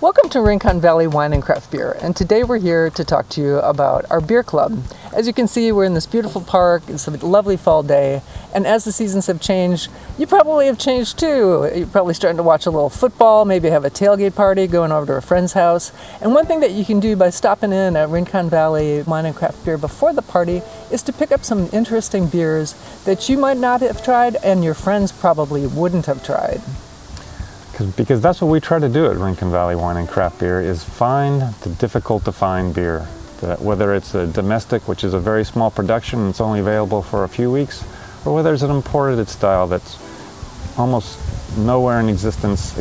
Welcome to Rincon Valley Wine and Craft Beer, and today we're here to talk to you about our beer club. As you can see, we're in this beautiful park, it's a lovely fall day, and as the seasons have changed, you probably have changed too. You're probably starting to watch a little football, maybe have a tailgate party, going over to a friend's house. And one thing that you can do by stopping in at Rincon Valley Wine and Craft Beer before the party is to pick up some interesting beers that you might not have tried and your friends probably wouldn't have tried because that's what we try to do at Rincon Valley Wine and Craft Beer is find the difficult to find beer. Whether it's a domestic, which is a very small production it's only available for a few weeks, or whether it's an imported style that's almost nowhere in existence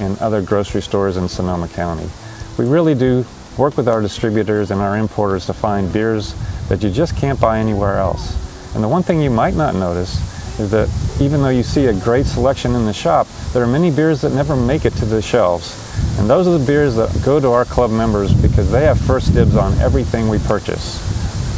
in other grocery stores in Sonoma County. We really do work with our distributors and our importers to find beers that you just can't buy anywhere else. And the one thing you might not notice is that even though you see a great selection in the shop, there are many beers that never make it to the shelves. And those are the beers that go to our club members because they have first dibs on everything we purchase.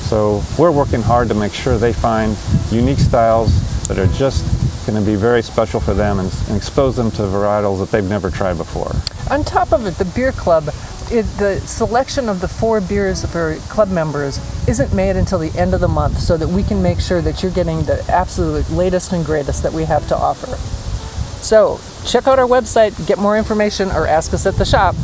So we're working hard to make sure they find unique styles that are just going to be very special for them and, and expose them to varietals that they've never tried before. On top of it, the beer club it, the selection of the four beers for club members isn't made until the end of the month so that we can make sure that you're getting the absolute latest and greatest that we have to offer. So check out our website, get more information, or ask us at the shop.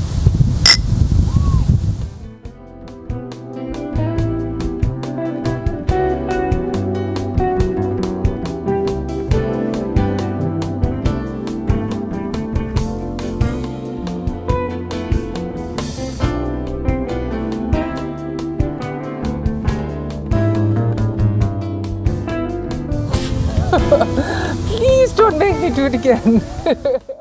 Please don't make me do it again.